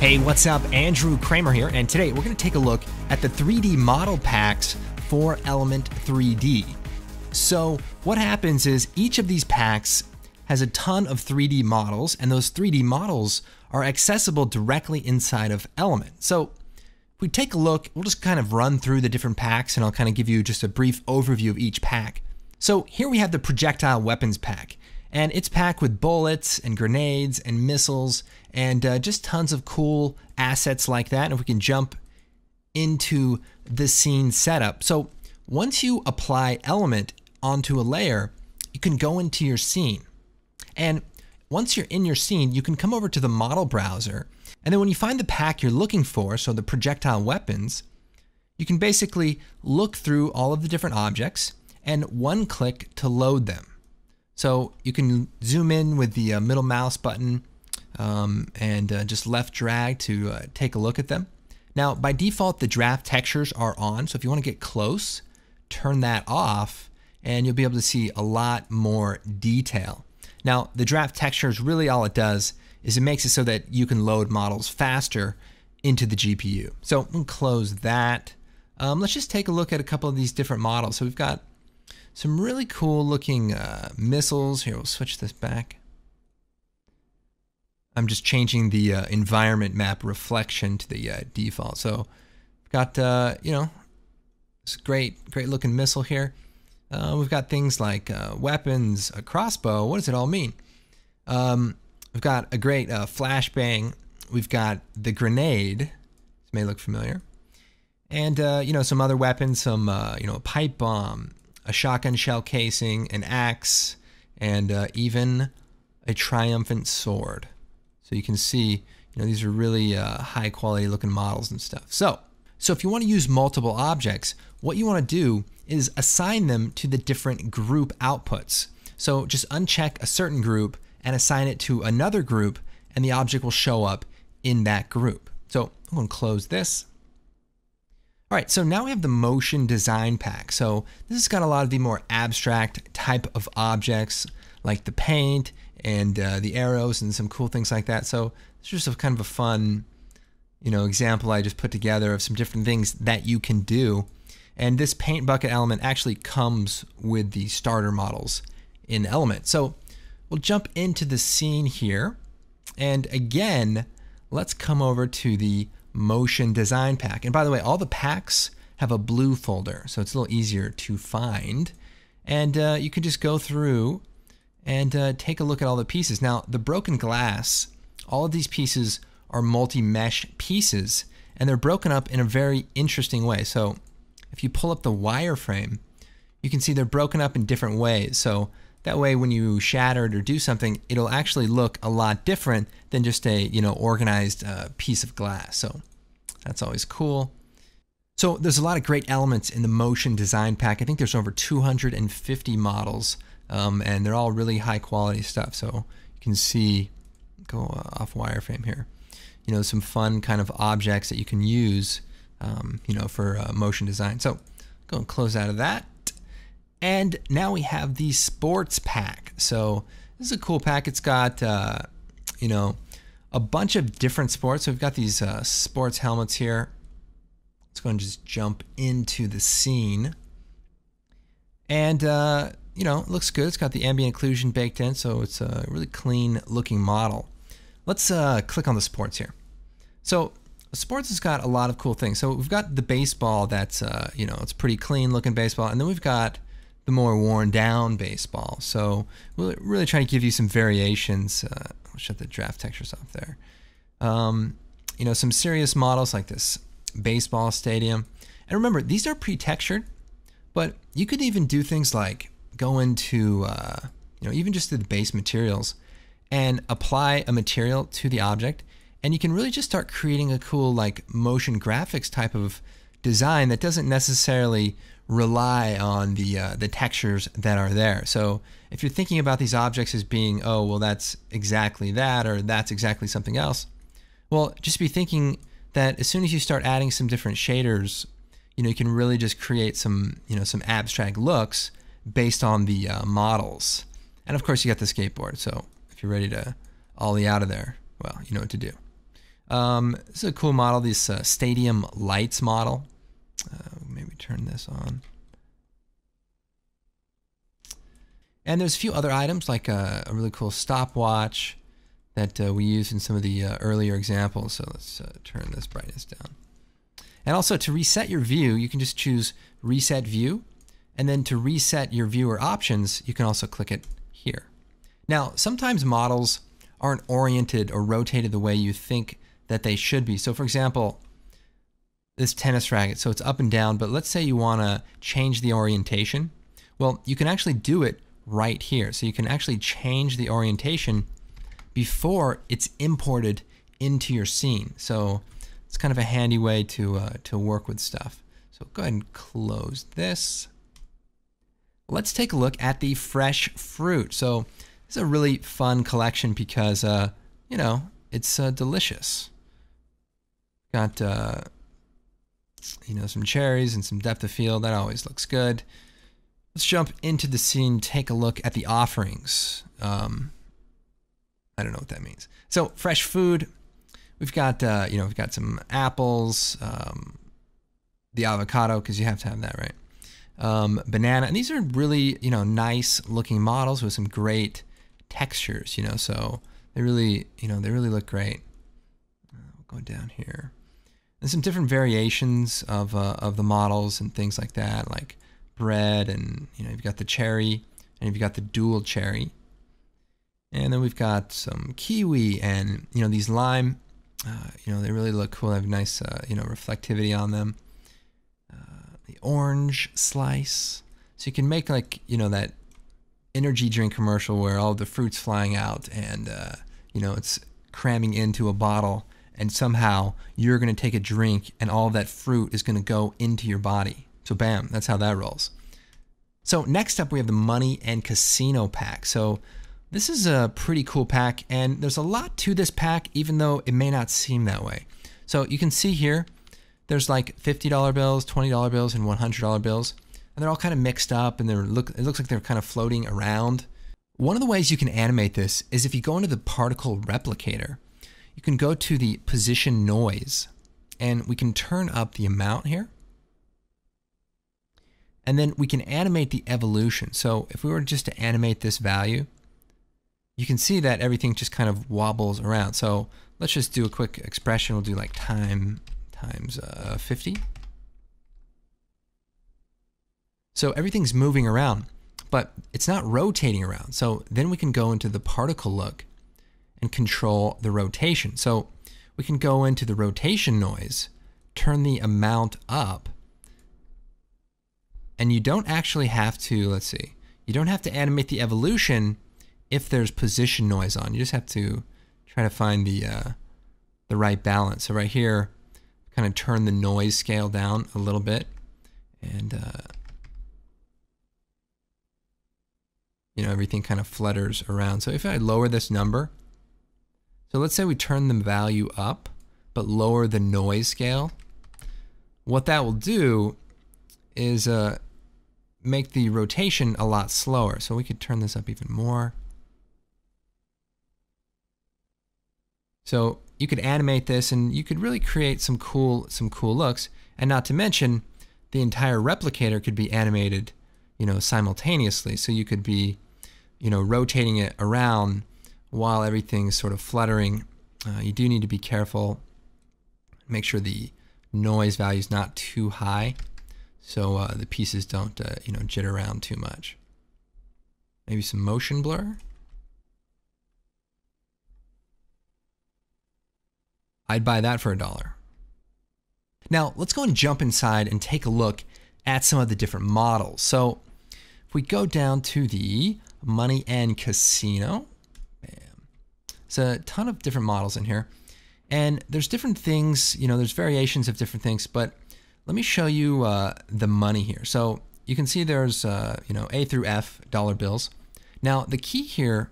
Hey, what's up? Andrew Kramer here, and today we're going to take a look at the 3D model packs for Element 3D. So, what happens is each of these packs has a ton of 3D models, and those 3D models are accessible directly inside of Element. So, if we take a look, we'll just kind of run through the different packs, and I'll kind of give you just a brief overview of each pack. So, here we have the projectile weapons pack and it's packed with bullets and grenades and missiles and uh, just tons of cool assets like that. And we can jump into the scene setup. So once you apply element onto a layer, you can go into your scene. And once you're in your scene, you can come over to the model browser. And then when you find the pack you're looking for, so the projectile weapons, you can basically look through all of the different objects and one click to load them. So you can zoom in with the uh, middle mouse button um, and uh, just left drag to uh, take a look at them. Now, by default, the draft textures are on. So if you want to get close, turn that off and you'll be able to see a lot more detail. Now, the draft textures really all it does is it makes it so that you can load models faster into the GPU. So we'll close that. Um, let's just take a look at a couple of these different models. So we've got some really cool looking uh, missiles. Here, we'll switch this back. I'm just changing the uh, environment map reflection to the uh, default. So we've got, uh, you know, this great, great looking missile here. Uh, we've got things like uh, weapons, a crossbow. What does it all mean? Um, we've got a great flashbang. We've got the grenade. This may look familiar. And, you know, some other weapons, some, you know, a pipe bomb, a shotgun shell casing, an axe, and uh, even a triumphant sword. So you can see, you know, these are really uh, high quality looking models and stuff. So, so if you want to use multiple objects, what you want to do is assign them to the different group outputs. So just uncheck a certain group and assign it to another group, and the object will show up in that group. So I'm going to close this. All right, so now we have the motion design pack. So this has got a lot of the more abstract type of objects like the paint and uh, the arrows and some cool things like that. So it's just a kind of a fun, you know, example I just put together of some different things that you can do. And this paint bucket element actually comes with the starter models in Element. So we'll jump into the scene here. And again, let's come over to the motion design pack. And by the way, all the packs have a blue folder, so it's a little easier to find. And uh, you can just go through and uh, take a look at all the pieces. Now, the broken glass, all of these pieces are multi-mesh pieces, and they're broken up in a very interesting way. So if you pull up the wireframe, you can see they're broken up in different ways. So that way, when you shatter it or do something, it'll actually look a lot different than just a you know organized uh, piece of glass. So that's always cool. So there's a lot of great elements in the motion design pack. I think there's over 250 models, um, and they're all really high quality stuff. So you can see, go off wireframe here. You know, some fun kind of objects that you can use, um, you know, for uh, motion design. So go and close out of that. And now we have the sports pack. So this is a cool pack. It's got, uh, you know, a bunch of different sports. So we've got these uh, sports helmets here. Let's go and just jump into the scene. And, uh, you know, it looks good. It's got the ambient occlusion baked in, so it's a really clean looking model. Let's uh, click on the sports here. So sports has got a lot of cool things. So we've got the baseball that's, uh, you know, it's pretty clean looking baseball. And then we've got the more worn down baseball. So we're really trying to give you some variations. Uh, I'll shut the draft textures off there. Um, you know, some serious models like this baseball stadium. And remember, these are pre-textured, but you could even do things like go into, uh, you know, even just the base materials and apply a material to the object. And you can really just start creating a cool like motion graphics type of design that doesn't necessarily rely on the uh, the textures that are there. So if you're thinking about these objects as being, oh, well, that's exactly that, or that's exactly something else, well, just be thinking that as soon as you start adding some different shaders, you know, you can really just create some, you know, some abstract looks based on the uh, models. And of course, you got the skateboard. So if you're ready to ollie out of there, well, you know what to do. Um, this is a cool model, this uh, Stadium Lights model. Uh, maybe turn this on. And there's a few other items like a, a really cool stopwatch that uh, we used in some of the uh, earlier examples. So let's uh, turn this brightness down. And also to reset your view, you can just choose Reset View. And then to reset your viewer options, you can also click it here. Now, sometimes models aren't oriented or rotated the way you think that they should be. So for example, this tennis racket, so it's up and down, but let's say you want to change the orientation. Well, you can actually do it right here. So you can actually change the orientation before it's imported into your scene. So it's kind of a handy way to, uh, to work with stuff. So go ahead and close this. Let's take a look at the fresh fruit. So this is a really fun collection because, uh, you know, it's uh, delicious. Got, uh, you know, some cherries and some depth of field. That always looks good. Let's jump into the scene, take a look at the offerings. Um, I don't know what that means. So fresh food. We've got, uh, you know, we've got some apples, um, the avocado, because you have to have that, right? Um, banana, and these are really, you know, nice looking models with some great textures, you know, so they really, you know, they really look great. Uh, we'll go down here. There's some different variations of, uh, of the models and things like that, like bread and, you know, you've got the cherry and you've got the dual cherry. And then we've got some kiwi and, you know, these lime, uh, you know, they really look cool. They have nice, uh, you know, reflectivity on them. Uh, the orange slice. So you can make like, you know, that energy drink commercial where all the fruit's flying out and, uh, you know, it's cramming into a bottle and somehow you're going to take a drink and all that fruit is going to go into your body. So bam, that's how that rolls. So next up we have the money and casino pack. So this is a pretty cool pack and there's a lot to this pack even though it may not seem that way. So you can see here there's like $50 bills, $20 bills and $100 bills and they're all kind of mixed up and they're look it looks like they're kind of floating around. One of the ways you can animate this is if you go into the particle replicator you can go to the position noise and we can turn up the amount here. And then we can animate the evolution. So if we were just to animate this value, you can see that everything just kind of wobbles around. So let's just do a quick expression. We'll do like time times uh, 50. So everything's moving around, but it's not rotating around. So then we can go into the particle look and control the rotation. So we can go into the rotation noise, turn the amount up, and you don't actually have to, let's see, you don't have to animate the evolution if there's position noise on. You just have to try to find the, uh, the right balance. So right here, kind of turn the noise scale down a little bit and uh, you know everything kind of flutters around. So if I lower this number, so let's say we turn the value up, but lower the noise scale. What that will do is uh, make the rotation a lot slower. So we could turn this up even more. So you could animate this and you could really create some cool some cool looks. And not to mention, the entire replicator could be animated, you know, simultaneously. So you could be, you know, rotating it around while everything's sort of fluttering, uh, you do need to be careful. Make sure the noise value is not too high so uh, the pieces don't uh, you know jitter around too much. Maybe some motion blur. I'd buy that for a dollar. Now let's go and jump inside and take a look at some of the different models. So if we go down to the money and casino, there's a ton of different models in here. And there's different things, you know, there's variations of different things, but let me show you uh, the money here. So you can see there's, uh, you know, A through F dollar bills. Now, the key here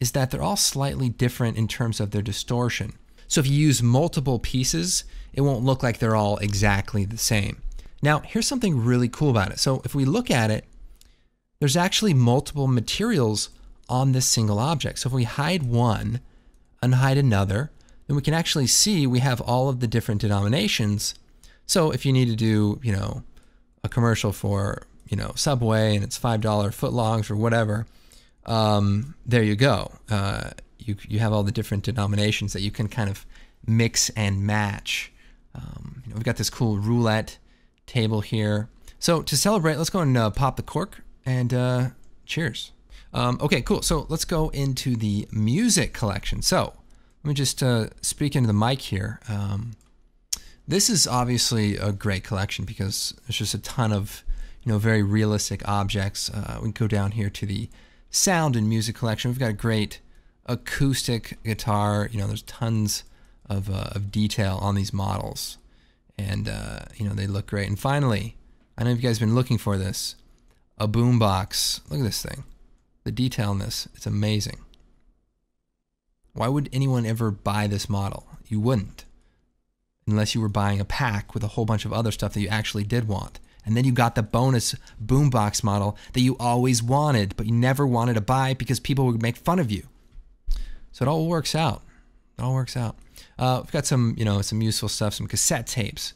is that they're all slightly different in terms of their distortion. So if you use multiple pieces, it won't look like they're all exactly the same. Now, here's something really cool about it. So if we look at it, there's actually multiple materials on this single object. So if we hide one, unhide another, then we can actually see we have all of the different denominations. So if you need to do, you know, a commercial for, you know, Subway and it's $5 footlongs or whatever, um, there you go. Uh, you, you have all the different denominations that you can kind of mix and match. Um, you know, we've got this cool roulette table here. So to celebrate, let's go and uh, pop the cork and uh, cheers. Um, okay, cool. So let's go into the music collection. So let me just uh, speak into the mic here. Um, this is obviously a great collection because there's just a ton of, you know, very realistic objects. Uh, we go down here to the sound and music collection. We've got a great acoustic guitar. You know, there's tons of, uh, of detail on these models, and uh, you know they look great. And finally, I know you guys have been looking for this, a boombox. Look at this thing, the detail in this. It's amazing. Why would anyone ever buy this model? You wouldn't, unless you were buying a pack with a whole bunch of other stuff that you actually did want. And then you got the bonus boombox model that you always wanted, but you never wanted to buy because people would make fun of you. So it all works out. It all works out. Uh, we've got some, you know, some useful stuff, some cassette tapes.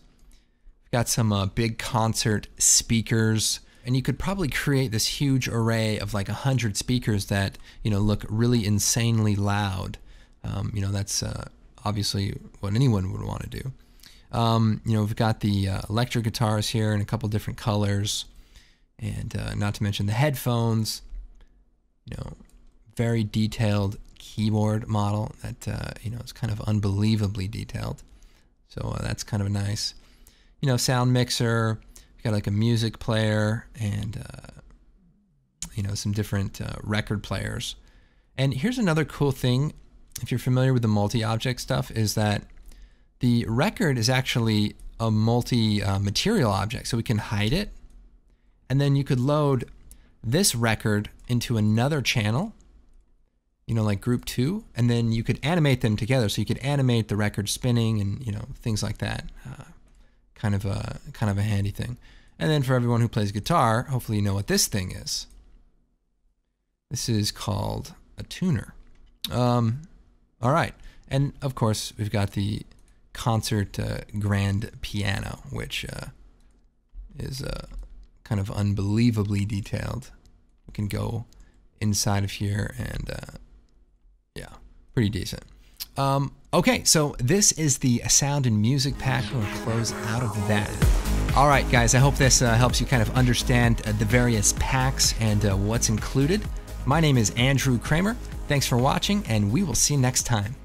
We've got some uh, big concert speakers, and you could probably create this huge array of like a hundred speakers that you know look really insanely loud. Um, you know, that's uh, obviously what anyone would want to do. Um, you know, we've got the uh, electric guitars here in a couple different colors, and uh, not to mention the headphones. You know, very detailed keyboard model that uh, you know is kind of unbelievably detailed. So uh, that's kind of a nice. You know, sound mixer. Got like a music player and uh, you know some different uh, record players. And here's another cool thing. If you're familiar with the multi-object stuff, is that the record is actually a multi-material object, so we can hide it, and then you could load this record into another channel you know, like group two, and then you could animate them together. So you could animate the record spinning and you know things like that. Uh, kind of a kind of a handy thing. And then for everyone who plays guitar, hopefully you know what this thing is. This is called a tuner. Um, all right, and of course we've got the concert uh, grand piano, which uh, is uh, kind of unbelievably detailed. We can go inside of here and uh, yeah, pretty decent. Um, okay, so this is the sound and music pack. We'll close out of that. All right, guys, I hope this uh, helps you kind of understand uh, the various packs and uh, what's included. My name is Andrew Kramer. Thanks for watching, and we will see you next time.